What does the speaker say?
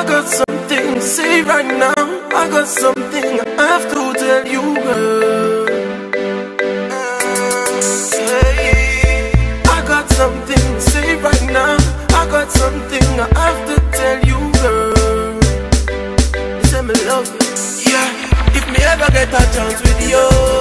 I got something to say right now. I got something I have to tell you, girl. Hey, I got something to say right now. I got something I have to tell you, girl. You say me love you, yeah. If me ever get a chance. with you.